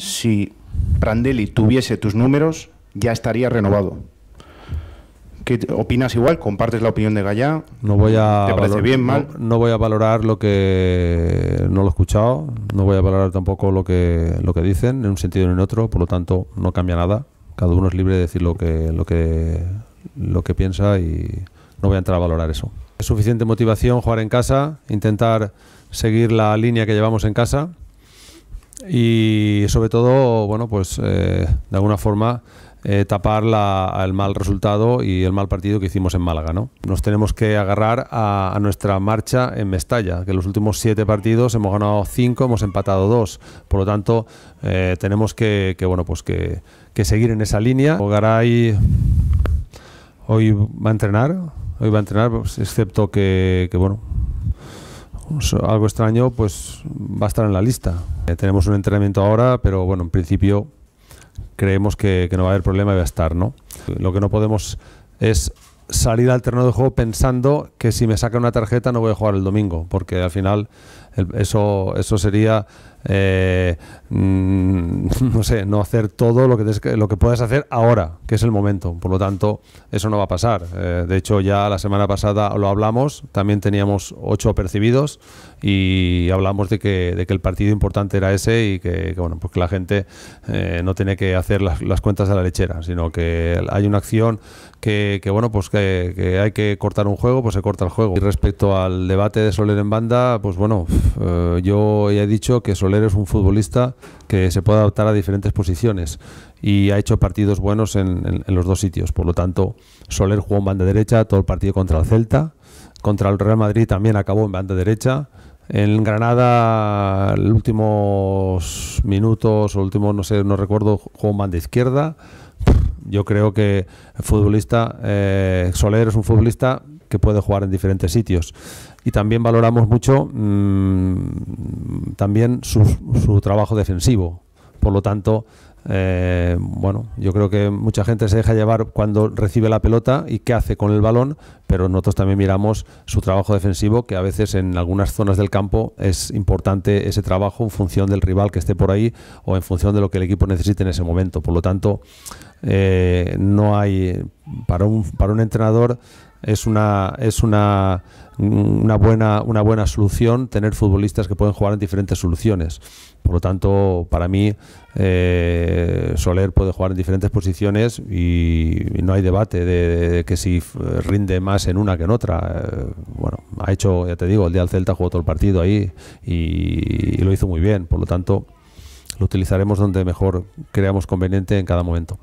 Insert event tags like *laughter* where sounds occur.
si Prandelli tuviese tus números, ya estaría renovado. ¿Qué opinas igual? ¿Compartes la opinión de Gallá? No voy a ¿Te parece valor- bien, no- mal? No, voy a valorar lo que no lo he escuchado, no voy a valorar tampoco lo que lo que dicen en un sentido ni en otro, por lo tanto no cambia nada. Cada uno es libre de decir lo que lo que lo que piensa y no voy a entrar a valorar eso. Es suficiente motivación jugar en casa, intentar seguir la línea que llevamos en casa y sobre todo, bueno, pues eh, de alguna forma eh, tapar la- el mal resultado y el mal partido que hicimos en Málaga, ¿no? Nos tenemos que agarrar a, nuestra marcha en Mestalla, que en los últimos siete partidos hemos ganado cinco, hemos empatado dos, por lo tanto eh, tenemos que, bueno, pues que, seguir en esa línea. Garay hoy va a entrenar, hoy va a entrenar, pues, excepto que, que bueno, algo extraño, pues va a estar en la lista. Eh, tenemos un entrenamiento ahora, pero bueno, en principio creemos que, que no va a haber problema y va a estar, ¿no? Lo que no podemos es salir al terreno de juego pensando que si me saca una tarjeta no voy a jugar el domingo, porque al final el- eso, eso sería, eh, mm, *laughs* no sé, no hacer todo lo que, lo que puedes hacer ahora, que es el momento. Por lo tanto, eso no va a pasar. Eh, de hecho, ya la semana pasada lo hablamos, también teníamos ocho percibidos y hablamos de que, de que el partido importante era ese y que, bueno, pues la gente eh, no tiene que hacer las, cuentas de la lechera, sino que hay una acción que, bueno, pues que, que hay que cortar un juego, pues se corta el juego. Y respecto al debate de Soler en banda, pues bueno, eh, yo ya he dicho que Soler es un futbolista que se puede adaptar a diferentes posiciones y ha hecho partidos buenos en, en- en los dos sitios. Por lo tanto, Soler jugó en banda derecha todo el partido contra el Celta, contra el Real Madrid también acabó en banda derecha. En Granada, los últimos minutos, o últimos, no sé, no recuerdo, jugó en banda izquierda. Yo creo que el futbolista, eh, Soler es un futbolista que puede jugar en diferentes sitios. Y también valoramos mucho mm, también su, su trabajo defensivo. Por lo tanto, eh, bueno, yo creo que mucha gente se deja llevar cuando recibe la pelota y qué hace con el balón, pero nosotros también miramos su trabajo defensivo, que a veces en algunas zonas del campo es importante ese trabajo en función del rival que esté por ahí o en función de lo que el equipo necesite en ese momento. Por lo tanto, eh, no hay para un para un entrenador es una es una una buena una buena solución tener futbolistas que pueden jugar en diferentes soluciones. Por lo tanto para mí eh, Soler puede jugar en diferentes posiciones y, no hay debate de, que si rinde más en una que en otra. Eh, bueno ha hecho ya te digo el día del Celta jugó todo el partido ahí y, y lo hizo muy bien. Por lo tanto lo utilizaremos donde mejor creamos conveniente en cada momento